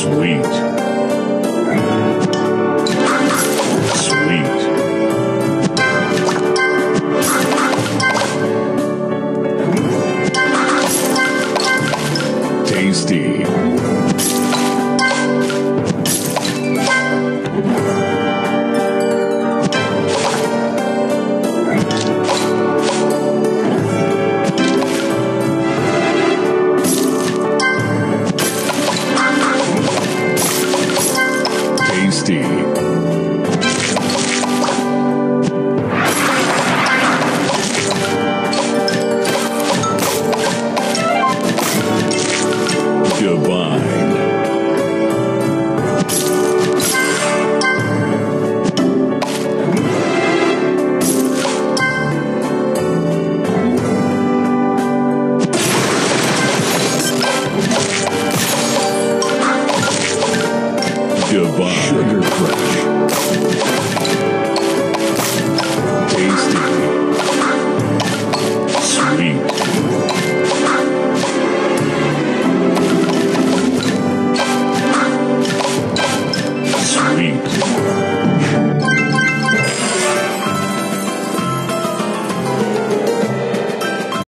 Sweet. Sweet. Tasty. Goodbye. Sugar Crush.